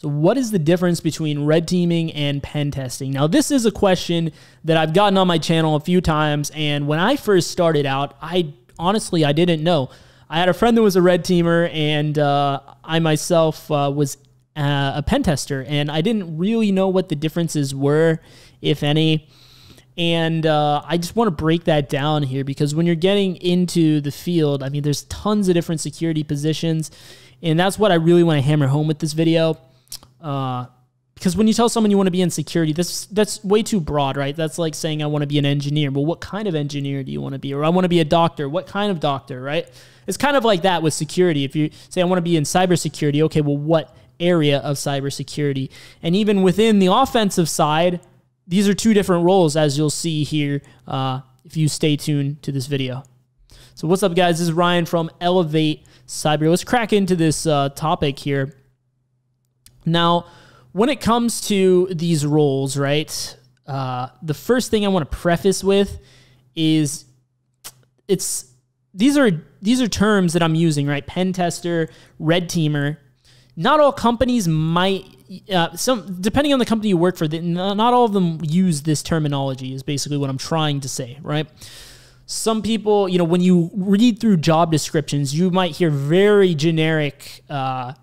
So, what is the difference between red teaming and pen testing? Now, this is a question that I've gotten on my channel a few times, and when I first started out, I honestly I didn't know. I had a friend that was a red teamer, and uh, I myself uh, was uh, a pen tester, and I didn't really know what the differences were, if any. And uh, I just want to break that down here because when you're getting into the field, I mean, there's tons of different security positions, and that's what I really want to hammer home with this video uh, because when you tell someone you want to be in security, that's that's way too broad, right? That's like saying I want to be an engineer. Well, what kind of engineer do you want to be? Or I want to be a doctor. What kind of doctor, right? It's kind of like that with security. If you say I want to be in cybersecurity, okay, well, what area of cybersecurity? And even within the offensive side, these are two different roles, as you'll see here uh, if you stay tuned to this video. So, what's up, guys? This is Ryan from Elevate Cyber. Let's crack into this uh, topic here. Now, when it comes to these roles, right? Uh, the first thing I want to preface with is it's these are these are terms that I'm using, right? Pen tester, red teamer. Not all companies might uh, some depending on the company you work for, not all of them use this terminology. Is basically what I'm trying to say, right? Some people, you know, when you read through job descriptions, you might hear very generic uh,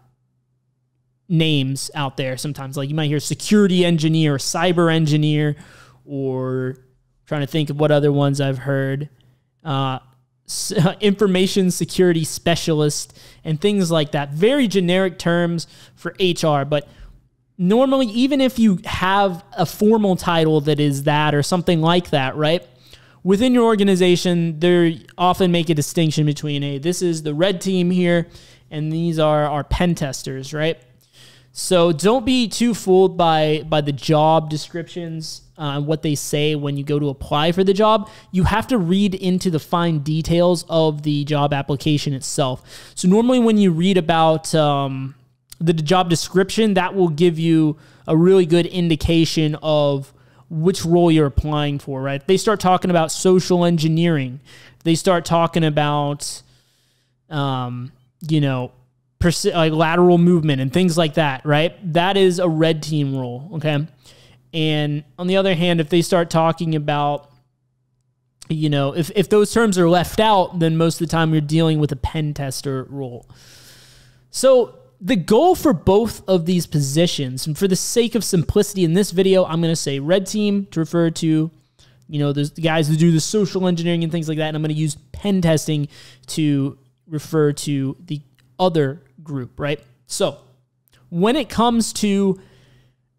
names out there sometimes. Like you might hear security engineer, cyber engineer, or trying to think of what other ones I've heard. Uh, information security specialist and things like that. Very generic terms for HR, but normally, even if you have a formal title that is that or something like that, right? Within your organization, they often make a distinction between, hey, this is the red team here, and these are our pen testers, right? So don't be too fooled by by the job descriptions uh, what they say when you go to apply for the job. You have to read into the fine details of the job application itself. So normally when you read about um, the job description, that will give you a really good indication of which role you're applying for. Right? They start talking about social engineering. They start talking about um, you know persi- like lateral movement and things like that, right? That is a red team role, okay? And on the other hand, if they start talking about you know, if, if those terms are left out, then most of the time you're dealing with a pen tester role. So the goal for both of these positions, and for the sake of simplicity in this video, I'm going to say red team to refer to, you know, the guys who do the social engineering and things like that. And I'm going to use pen testing to refer to the other group, right? So when it comes to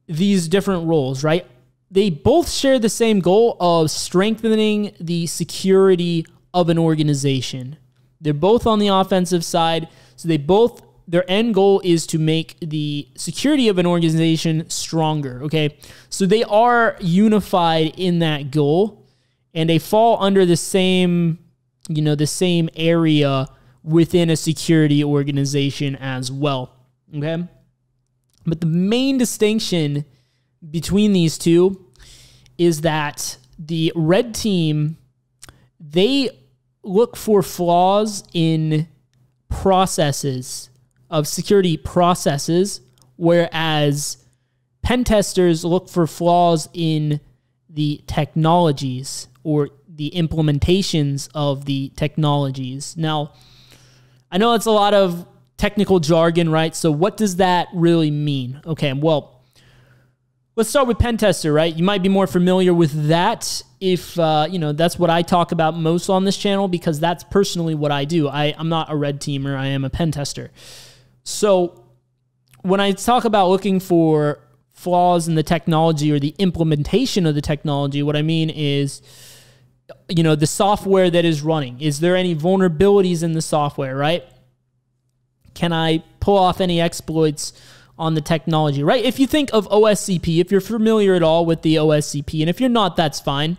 these different roles, right? They both share the same goal of strengthening the security of an organization. They're both on the offensive side, so they both their end goal is to make the security of an organization stronger, okay? So they are unified in that goal and they fall under the same, you know, the same area within a security organization as well. Okay. But the main distinction between these two is that the red team, they look for flaws in processes of security processes, whereas pen testers look for flaws in the technologies or the implementations of the technologies. Now, I know it's a lot of technical jargon, right? So what does that really mean? Okay, well, let's start with pen tester, right? You might be more familiar with that if uh, you know that's what I talk about most on this channel because that's personally what I do. I, I'm not a red teamer, I am a pen tester. So when I talk about looking for flaws in the technology or the implementation of the technology, what I mean is you know, the software that is running. Is there any vulnerabilities in the software, right? Can I pull off any exploits on the technology, right? If you think of OSCP, if you're familiar at all with the OSCP, and if you're not, that's fine.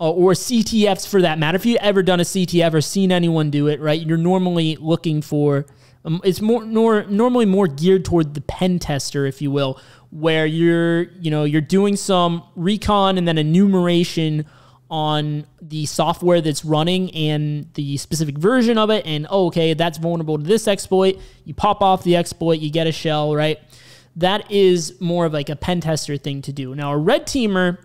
Uh, or CTFs for that matter. If you've ever done a CTF or seen anyone do it, right, you're normally looking for. Um, it's more nor, normally more geared toward the pen tester, if you will, where you're you know you're doing some recon and then enumeration on the software that's running and the specific version of it. And oh, okay, that's vulnerable to this exploit. You pop off the exploit, you get a shell, right? that is more of like a pen tester thing to do. Now, a red teamer,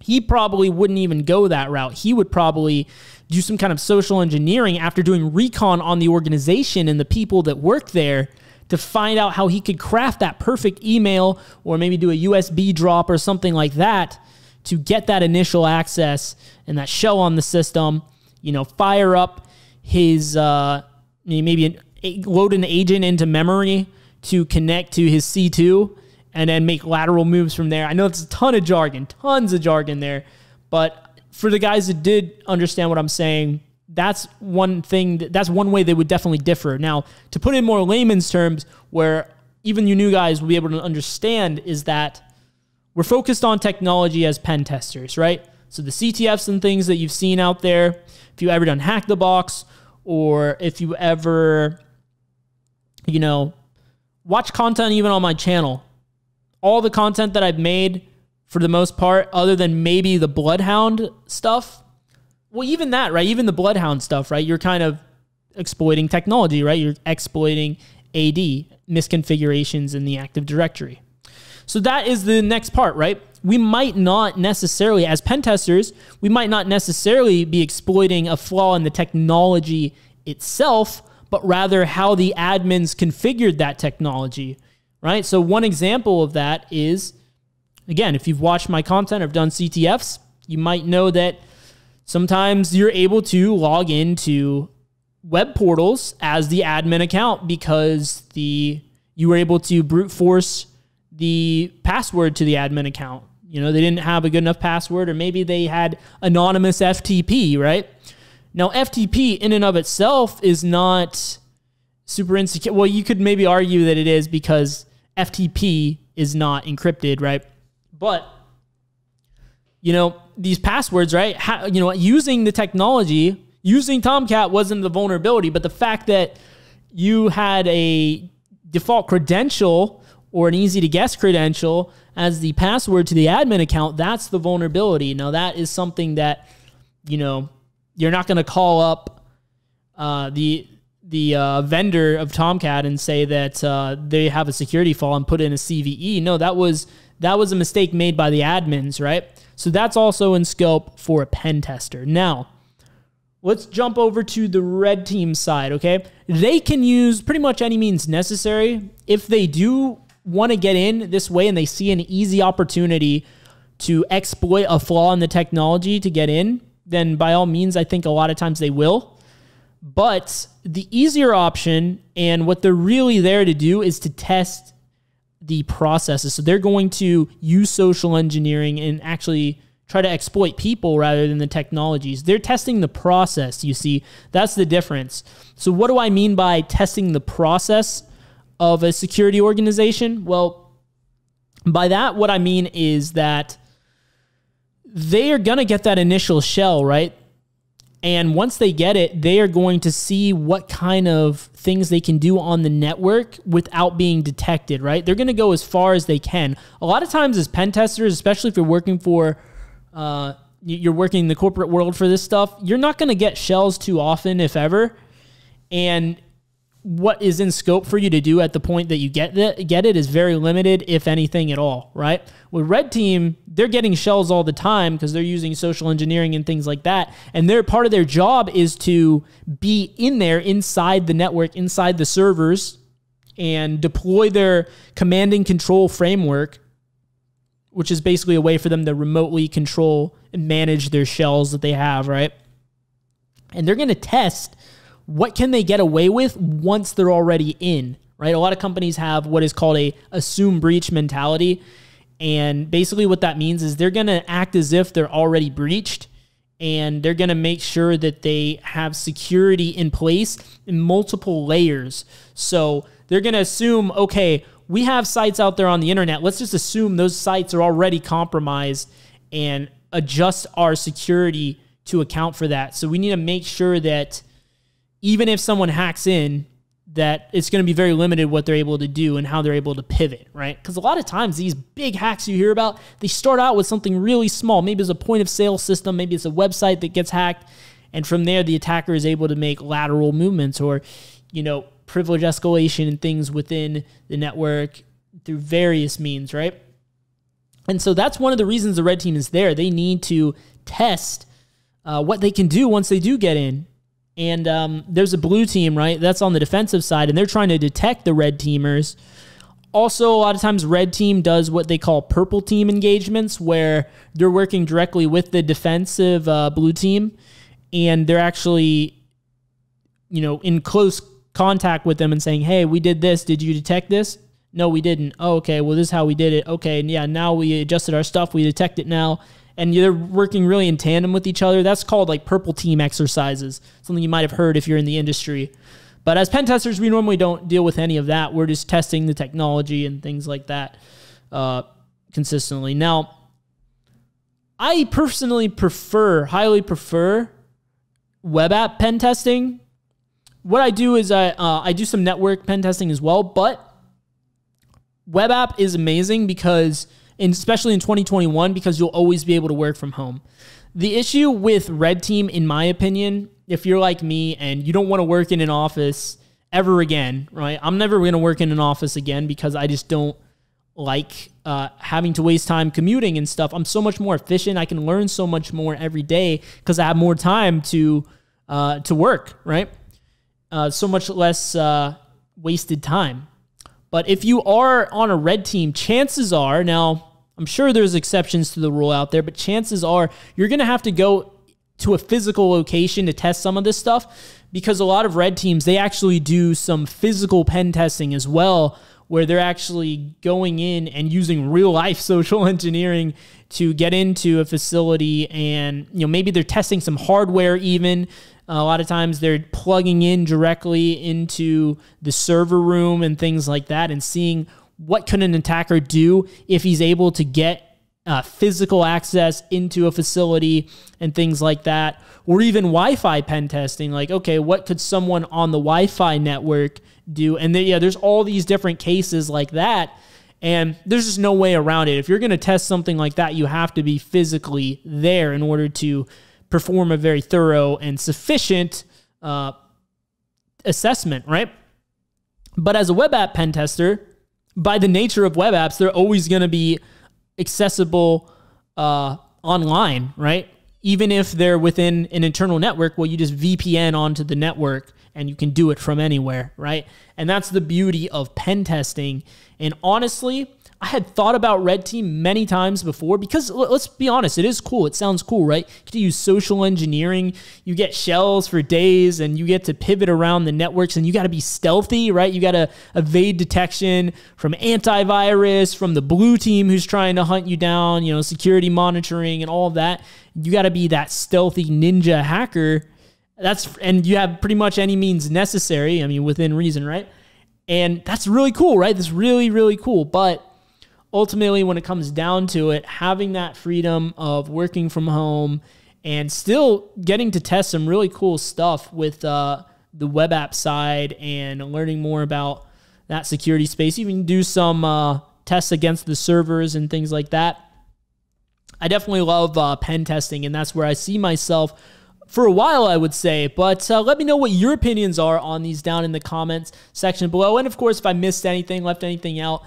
he probably wouldn't even go that route. He would probably do some kind of social engineering after doing recon on the organization and the people that work there to find out how he could craft that perfect email or maybe do a USB drop or something like that to get that initial access and that shell on the system, you know, fire up his uh, maybe an, load an agent into memory to connect to his C2 and then make lateral moves from there. I know it's a ton of jargon, tons of jargon there, but for the guys that did understand what I'm saying, that's one thing that, that's one way they would definitely differ. Now, to put in more layman's terms where even you new guys will be able to understand is that we're focused on technology as pen testers, right? So the CTFs and things that you've seen out there, if you ever done hack the box or if you ever you know, watch content even on my channel. All the content that I've made for the most part other than maybe the Bloodhound stuff, well, even that, right? Even the Bloodhound stuff, right? You're kind of exploiting technology, right? You're exploiting AD misconfigurations in the Active Directory. So that is the next part, right? We might not necessarily, as pen testers, we might not necessarily be exploiting a flaw in the technology itself, but rather how the admins configured that technology, right? So one example of that is, again, if you've watched my content or done CTFs, you might know that Sometimes you're able to log into web portals as the admin account because the you were able to brute force the password to the admin account. You know, they didn't have a good enough password or maybe they had anonymous FTP, right? Now, FTP in and of itself is not super insecure. Well, you could maybe argue that it is because FTP is not encrypted, right? But you know, these passwords, right? How, you know, using the technology, using Tomcat wasn't the vulnerability, but the fact that you had a default credential or an easy to guess credential as the password to the admin account, that's the vulnerability. Now, that is something that, you know, you're not going to call up uh, the the uh, vendor of Tomcat and say that uh, they have a security flaw and put in a CVE. No, that was that was a mistake made by the admins, right? So that's also in scope for a pen tester. Now, let's jump over to the red team side, okay? They can use pretty much any means necessary. If they do want to get in this way and they see an easy opportunity to exploit a flaw in the technology to get in, then by all means, I think a lot of times they will. But the easier option and what they're really there to do is to test the processes. So they're going to use social engineering and actually try to exploit people rather than the technologies. They're testing the process, you see. That's the difference. So, what do I mean by testing the process of a security organization? Well, by that, what I mean is that they are going to get that initial shell, right? And once they get it, they are going to see what kind of things they can do on the network without being detected, right? They're going to go as far as they can. A lot of times, as pen testers, especially if you're working for, uh, you're working in the corporate world for this stuff, you're not going to get shells too often, if ever. And what is in scope for you to do at the point that you get it, get it is very limited, if anything at all, right? With Red Team, they're getting shells all the time because they're using social engineering and things like that. And their part of their job is to be in there inside the network, inside the servers, and deploy their command and control framework, which is basically a way for them to remotely control and manage their shells that they have, right? And they're going to test what can they get away with once they're already in, right? A lot of companies have what is called a assume breach mentality. And basically what that means is they're going to act as if they're already breached and they're going to make sure that they have security in place in multiple layers. So they're going to assume, okay, we have sites out there on the internet. Let's just assume those sites are already compromised and adjust our security to account for that. So we need to make sure that even if someone hacks in, that it's going to be very limited what they're able to do and how they're able to pivot, right? Because a lot of times these big hacks you hear about, they start out with something really small. Maybe it's a point of sale system, maybe it's a website that gets hacked, and from there the attacker is able to make lateral movements or, you know, privilege escalation and things within the network through various means, right? And so that's one of the reasons the red team is there. They need to test uh, what they can do once they do get in. And um, there's a blue team, right? That's on the defensive side, and they're trying to detect the red teamers. Also, a lot of times, red team does what they call purple team engagements, where they're working directly with the defensive uh, blue team, and they're actually, you know, in close contact with them and saying, "Hey, we did this. Did you detect this?" No, we didn't. Oh, okay. Well, this is how we did it. Okay, yeah. Now we adjusted our stuff. We detect it now, and they're working really in tandem with each other. That's called like purple team exercises. Something you might have heard if you're in the industry. But as pen testers, we normally don't deal with any of that. We're just testing the technology and things like that uh, consistently. Now, I personally prefer, highly prefer, web app pen testing. What I do is I uh, I do some network pen testing as well, but web app is amazing because, especially in 2021, because you'll always be able to work from home. The issue with Red Team, in my opinion, if you're like me and you don't want to work in an office ever again, right? I'm never going to work in an office again because I just don't like uh, having to waste time commuting and stuff. I'm so much more efficient. I can learn so much more every day because I have more time to uh, to work, right? Uh, so much less uh, wasted time. But if you are on a red team, chances are now I'm sure there's exceptions to the rule out there, but chances are you're going to have to go to a physical location to test some of this stuff because a lot of red teams they actually do some physical pen testing as well where they're actually going in and using real life social engineering to get into a facility and you know maybe they're testing some hardware even. A lot of times they're plugging in directly into the server room and things like that and seeing what could an attacker do if he's able to get uh, physical access into a facility and things like that, or even Wi Fi pen testing. Like, okay, what could someone on the Wi Fi network do? And then, yeah, there's all these different cases like that. And there's just no way around it. If you're going to test something like that, you have to be physically there in order to perform a very thorough and sufficient uh, assessment, right? But as a web app pen tester, by the nature of web apps, they're always going to be accessible uh, online, right? Even if they're within an internal network, well, you just VPN onto the network and you can do it from anywhere, right? And that's the beauty of pen testing. And honestly, I had thought about Red Team many times before because let's be honest, it is cool. It sounds cool, right? You to use social engineering. You get shells for days and you get to pivot around the networks and you got to be stealthy, right? You got to evade detection from antivirus, from the blue team who's trying to hunt you down, you know, security monitoring and all of that. You got to be that stealthy ninja hacker. That's and you have pretty much any means necessary, I mean within reason, right? And that's really cool, right? That's really really cool, but ultimately, when it comes down to it, having that freedom of working from home and still getting to test some really cool stuff with uh, the web app side and learning more about that security space, even do some uh, tests against the servers and things like that. I definitely love uh, pen testing, and that's where I see myself for a while, I would say. But uh, let me know what your opinions are on these down in the comments section below. And of course, if I missed anything, left anything out,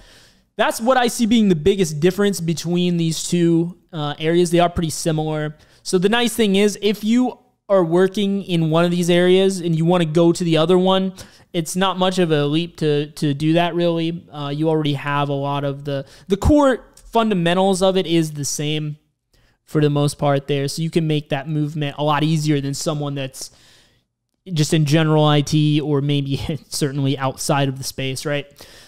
that's what I see being the biggest difference between these two uh, areas. They are pretty similar. So the nice thing is, if you are working in one of these areas and you want to go to the other one, it's not much of a leap to to do that. Really, uh, you already have a lot of the the core fundamentals of it is the same for the most part there. So you can make that movement a lot easier than someone that's just in general IT or maybe certainly outside of the space, right?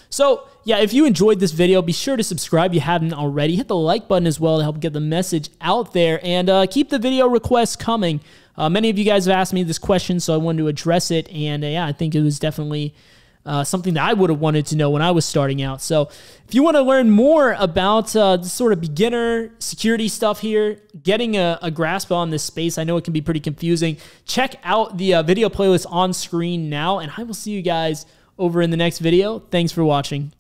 So, yeah, if you enjoyed this video, be sure to subscribe if you haven't already. Hit the like button as well to help get the message out there and uh, keep the video requests coming. Uh, many of you guys have asked me this question, so I wanted to address it. And uh, yeah, I think it was definitely uh, something that I would have wanted to know when I was starting out. So if you want to learn more about uh, sort of beginner security stuff here, getting a, a, grasp on this space, I know it can be pretty confusing. Check out the uh, video playlist on screen now, and I will see you guys over in the next video. Thanks for watching.